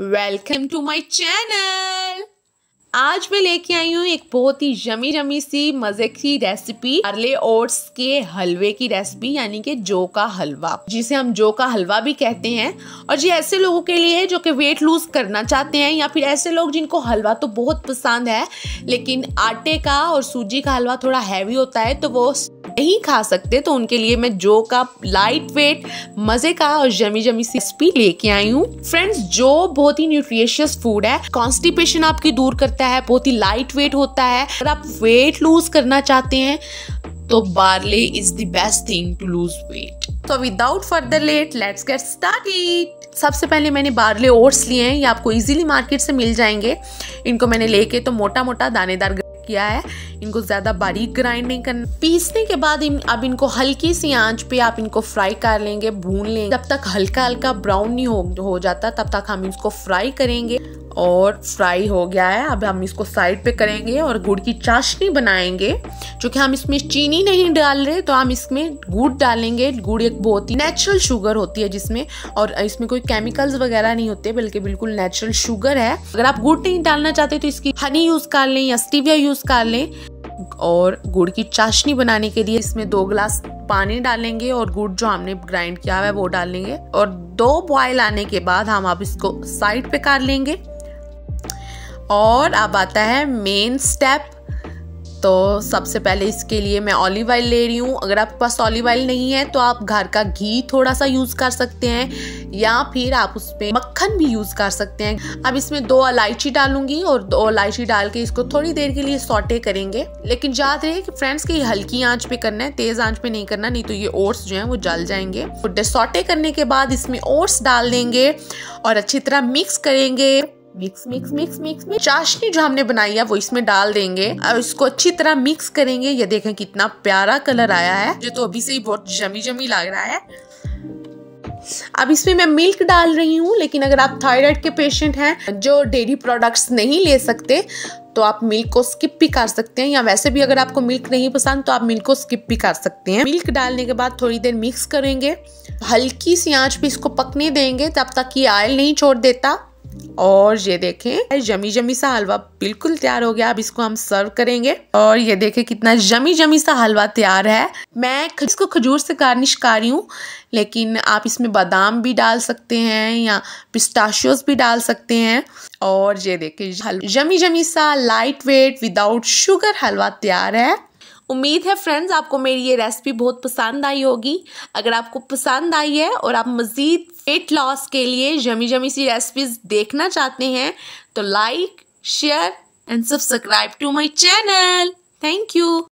Welcome to my channel आज मैं लेके आई हूँ एक बहुत ही जमी जमी सी, मज़े की रेसिपी अर्ले ओट्स के हलवे की रेसिपी यानी कि जो का हलवा। जिसे हम जो का हलवा भी कहते हैं। और जी ऐसे लोगों के लिए है जो कि वेट लूज करना चाहते हैं, या फिर ऐसे लोग जिनको हलवा तो बहुत पसंद है, लेकिन आटे का और सूजी का हलवा थोड़ा हैवी होता है तो वो नहीं खा सकते तो उनके लिए मैं जो का लाइट वेट मज़े का और जमी जमी रेसिपी लेके आई हूँ। फ्रेंड्स जो बहुत ही न्यूट्रिशियस फ़ूड है कॉन्स्टिपेशन आपकी दूर करता है, बहुत ही लाइट वेट होता है। अगर आप वेट लूज करना चाहते हैं तो barley is the best thing to lose weight तो without further late let's get started सबसे पहले मैंने बार्ले ओट्स लिए हैं, ये आपको इजीली मार्केट से मिल जाएँगे। इनको मैंने लेके तो मोटा मोटा दानेदार किया है। इनको ज़्यादा बारीक ग्राइंड नहीं करना। पीसने के बाद इन अब इनको हल्की सी आँच पे आप इनको फ्राई कर लेंगे भून लेंगे। जब तक हल्का हल्का ब्राउन नहीं हो, हो जाता तब तक हम इसको फ्राई करेंगे। और फ्राई हो गया है। अब हम इसको साइड पे करेंगे और गुड़ की चाशनी बनाएँगे। जो कि हम इसमें चीनी नहीं डाल रहे तो हम इसमें गुड़ डालेंगे। गुड़ एक बहुत ही नेचुरल शुगर होती है जिसमें। और इसमें कोई केमिकल्स वगैरह नहीं होते बल्कि बिल्कुल नेचुरल शुगर है। अगर आप गुड़ नहीं डालना चाहते तो इसकी हनी यूज़ कर लें या स्टीविया यूज़ कर लें। और गुड़ की चाशनी बनाने के लिए इसमें दो गिलास पानी डालेंगे और गुड़ जो हमने ग्राइंड किया हुआ है वो डालेंगे और दो बॉयल आने के बाद हम आप इसको साइड पे कर लेंगे। और अब आता है मेन स्टेप तो सबसे पहले इसके लिए मैं ऑलिव ऑयल ले रही हूँ। अगर आपके पास ऑलिव ऑयल नहीं है तो आप घर का घी थोड़ा सा यूज़ कर सकते हैं, या फिर आप उसमें मक्खन भी यूज़ कर सकते हैं। अब इसमें दो इलायची डालूँगी और दो इलायची डाल के इसको थोड़ी देर के लिए सॉटे करेंगे। लेकिन याद रहे कि फ्रेंड्स की हल्की आँच पे करना है, तेज़ आँच पे नहीं करना, नहीं तो ये ओट्स जो है वो जल जाएँगे। तो सॉटे करने के बाद इसमें ओट्स डाल देंगे और अच्छी तरह मिक्स करेंगे। Mix mix mix mix mix चाशनी जो हमने बनाई है, वो इसमें डाल देंगे। और इसको अच्छी तरह मिक्स करेंगे। ये देखें कितना प्यारा कलर आया है। जो तो अभी से ही बहुत जमी जमी लग रहा है। अब इसमें मैं मिल्क डाल रही हूँ, लेकिन अगर आप थायराइड के पेशेंट हैं, जो डेयरी प्रोडक्ट्स नहीं ले सकते तो आप मिल्क को स्किप भी कर सकते हैं। या वैसे भी अगर आपको मिल्क नहीं पसंद तो आप मिल्क को स्किप भी कर सकते हैं। मिल्क डालने के बाद थोड़ी देर मिक्स करेंगे। हल्की सी आँच पे इसको पकने देंगे, तब तक ये ऑयल नहीं छोड़ देता। और ये देखें जमी जमी सा हलवा बिल्कुल तैयार हो गया। अब इसको हम सर्व करेंगे और ये देखें कितना जमी जमी सा हलवा तैयार है। मैं इसको खजूर से गार्निश कर रही हूँ, लेकिन आप इसमें बादाम भी डाल सकते हैं या पिस्ताशियोस भी डाल सकते हैं। और ये देखें जमी जमी सा light weight without sugar halwa तैयार है। उम्मीद है फ्रेंड्स आपको मेरी ये रेसिपी बहुत पसंद आई होगी। अगर आपको पसंद आई है और आप मज़ीद वेट लॉस के लिए जमी जमी सी रेसिपीज़ देखना चाहते हैं तो like share and subscribe to my channel thank you